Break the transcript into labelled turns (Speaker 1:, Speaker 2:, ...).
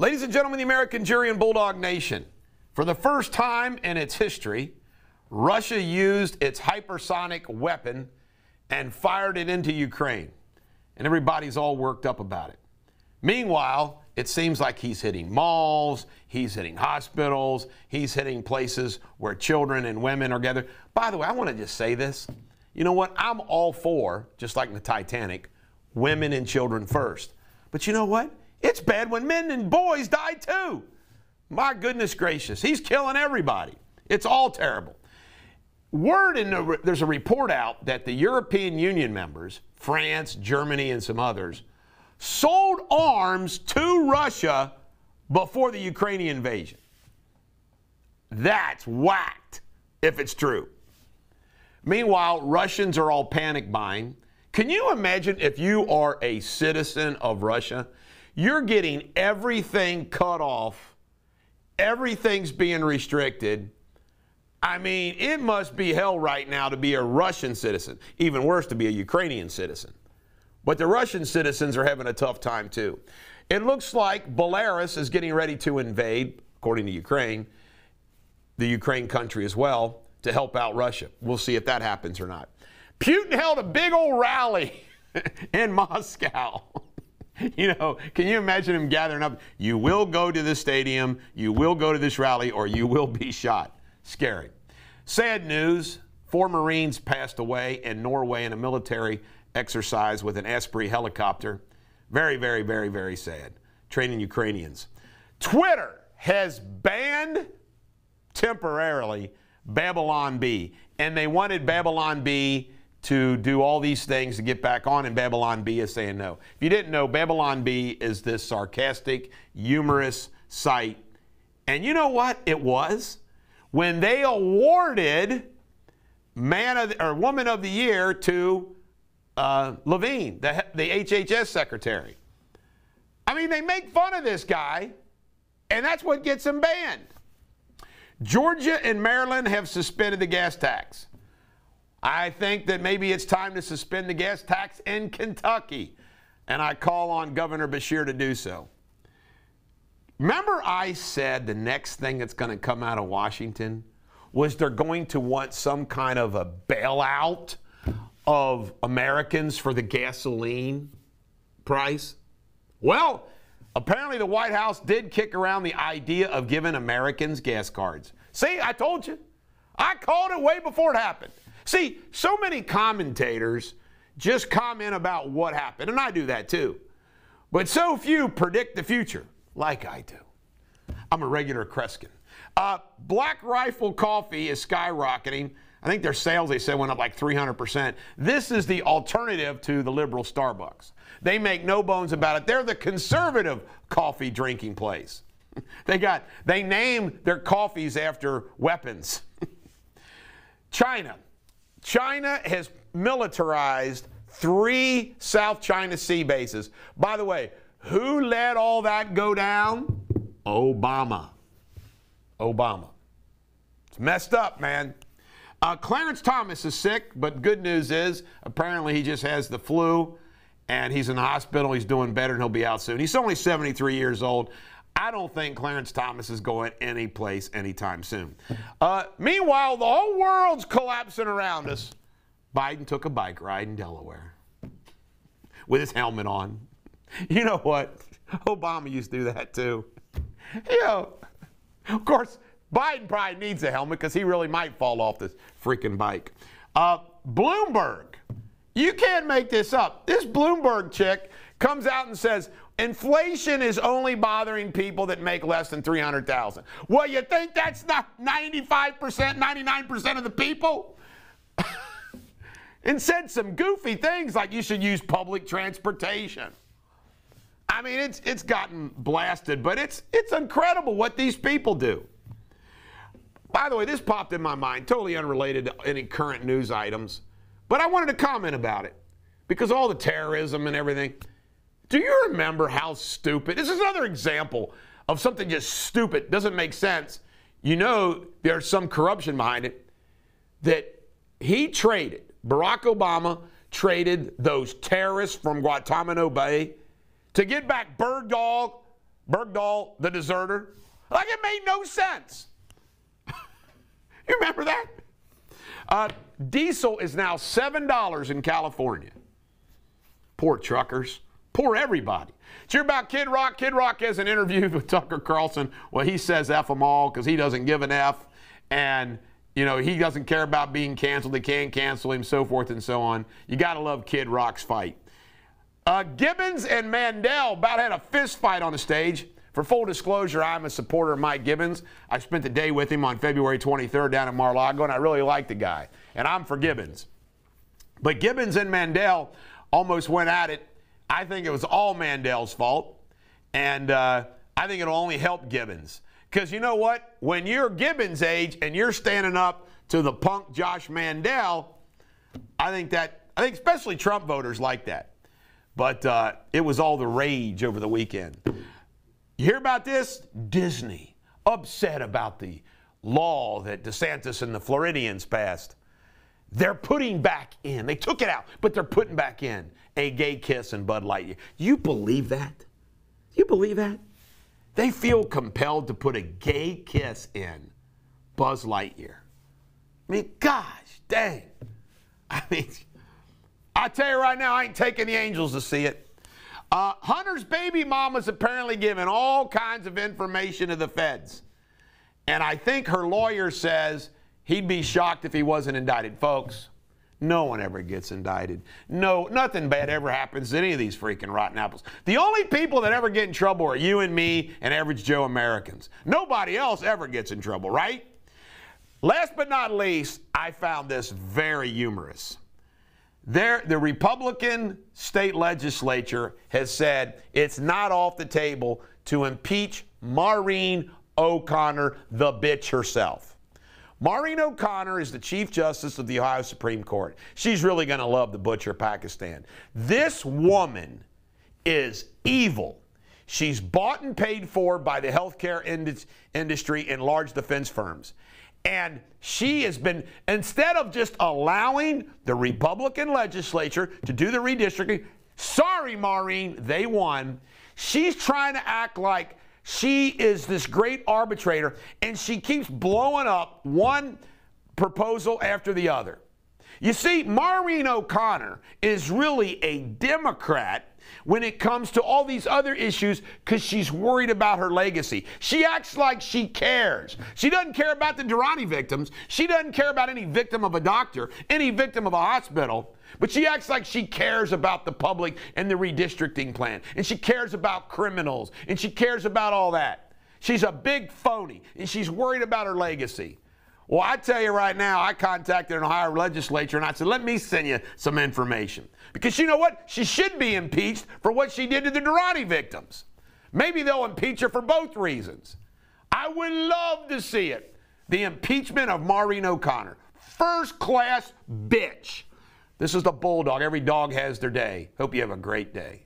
Speaker 1: Ladies and gentlemen, the American jury and Bulldog Nation, for the first time in its history, Russia used its hypersonic weapon and fired it into Ukraine. And everybody's all worked up about it. Meanwhile, it seems like he's hitting malls, he's hitting hospitals, he's hitting places where children and women are gathered. By the way, I want to just say this. You know what? I'm all for, just like the Titanic, women and children first. But you know what? It's bad when men and boys die too. My goodness gracious, he's killing everybody. It's all terrible. Word in the, there's a report out that the European Union members, France, Germany, and some others, sold arms to Russia before the Ukrainian invasion. That's whacked if it's true. Meanwhile, Russians are all panic buying. Can you imagine if you are a citizen of Russia you're getting everything cut off, everything's being restricted. I mean, it must be hell right now to be a Russian citizen, even worse to be a Ukrainian citizen. But the Russian citizens are having a tough time too. It looks like Belarus is getting ready to invade, according to Ukraine, the Ukraine country as well, to help out Russia. We'll see if that happens or not. Putin held a big old rally in Moscow. you know, can you imagine him gathering up? You will go to this stadium, you will go to this rally, or you will be shot. Scary. Sad news four Marines passed away in Norway in a military exercise with an Osprey helicopter. Very, very, very, very sad. Training Ukrainians. Twitter has banned temporarily Babylon Bee, and they wanted Babylon Bee to do all these things to get back on, and Babylon Bee is saying no. If you didn't know, Babylon Bee is this sarcastic, humorous site. And you know what it was? When they awarded Man of the, or Woman of the Year to uh, Levine, the, the HHS secretary. I mean, they make fun of this guy, and that's what gets him banned. Georgia and Maryland have suspended the gas tax. I think that maybe it's time to suspend the gas tax in Kentucky, and I call on Governor Beshear to do so. Remember, I said the next thing that's going to come out of Washington was they're going to want some kind of a bailout of Americans for the gasoline price? Well, apparently the White House did kick around the idea of giving Americans gas cards. See, I told you. I called it way before it happened. See, so many commentators just comment about what happened, and I do that too. But so few predict the future, like I do. I'm a regular Kreskin. Uh, Black Rifle Coffee is skyrocketing. I think their sales, they said, went up like 300%. This is the alternative to the liberal Starbucks. They make no bones about it. They're the conservative coffee drinking place. they got, they named their coffees after weapons. China China has militarized three South China Sea bases. By the way, who let all that go down? Obama. Obama. It's messed up, man. Uh, Clarence Thomas is sick, but good news is apparently he just has the flu and he's in the hospital. He's doing better and he'll be out soon. He's only 73 years old. I don't think Clarence Thomas is going any place anytime soon. Uh, meanwhile, the whole world's collapsing around us. Biden took a bike ride in Delaware with his helmet on. You know what? Obama used to do that too. You know, of course, Biden probably needs a helmet because he really might fall off this freaking bike. Uh, Bloomberg, you can't make this up. This Bloomberg chick comes out and says, Inflation is only bothering people that make less than 300,000. Well, you think that's not 95%, 99% of the people? and said some goofy things like you should use public transportation. I mean, it's it's gotten blasted, but it's it's incredible what these people do. By the way, this popped in my mind, totally unrelated to any current news items, but I wanted to comment about it because all the terrorism and everything. Do you remember how stupid? This is another example of something just stupid, doesn't make sense. You know there's some corruption behind it. That he traded, Barack Obama traded those terrorists from Guantanamo Bay to get back Dog, Bergdahl, the deserter. Like it made no sense. you remember that? Uh, diesel is now $7 in California. Poor truckers. Poor everybody. You about Kid Rock? Kid Rock has an interview with Tucker Carlson. Well, he says F them all because he doesn't give an F. And, you know, he doesn't care about being canceled. They can't cancel him, so forth and so on. You got to love Kid Rock's fight. Uh, Gibbons and Mandel about had a fist fight on the stage. For full disclosure, I'm a supporter of Mike Gibbons. I spent the day with him on February 23rd down in Mar-Lago, and I really like the guy. And I'm for Gibbons. But Gibbons and Mandel almost went at it. I think it was all Mandel's fault. And uh, I think it'll only help Gibbons. Because you know what? When you're Gibbons' age and you're standing up to the punk Josh Mandel, I think that, I think especially Trump voters like that. But uh, it was all the rage over the weekend. You hear about this? Disney upset about the law that DeSantis and the Floridians passed. They're putting back in. They took it out, but they're putting back in a gay kiss in Bud Light. You believe that? You believe that? They feel compelled to put a gay kiss in Buzz Lightyear. I mean, gosh, dang. I mean, I tell you right now, I ain't taking the angels to see it. Uh, Hunter's baby mama's apparently giving all kinds of information to the feds. And I think her lawyer says he'd be shocked if he wasn't indicted. Folks, no one ever gets indicted. No, nothing bad ever happens to any of these freaking rotten apples. The only people that ever get in trouble are you and me and average Joe Americans. Nobody else ever gets in trouble, right? Last but not least, I found this very humorous. There, the Republican state legislature has said it's not off the table to impeach Maureen O'Connor, the bitch herself. Maureen O'Connor is the Chief Justice of the Ohio Supreme Court. She's really going to love the butcher Pakistan. This woman is evil. She's bought and paid for by the healthcare industry and large defense firms. And she has been, instead of just allowing the Republican legislature to do the redistricting, sorry, Maureen, they won. She's trying to act like she is this great arbitrator, and she keeps blowing up one proposal after the other. You see, Maureen O'Connor is really a Democrat when it comes to all these other issues because she's worried about her legacy. She acts like she cares. She doesn't care about the Durrani victims. She doesn't care about any victim of a doctor, any victim of a hospital. But she acts like she cares about the public and the redistricting plan. And she cares about criminals. And she cares about all that. She's a big phony. And she's worried about her legacy. Well, I tell you right now, I contacted an Ohio legislature and I said, let me send you some information. Because you know what? She should be impeached for what she did to the Durrani victims. Maybe they'll impeach her for both reasons. I would love to see it. The impeachment of Maureen O'Connor. First class bitch. This is the Bulldog. Every dog has their day. Hope you have a great day.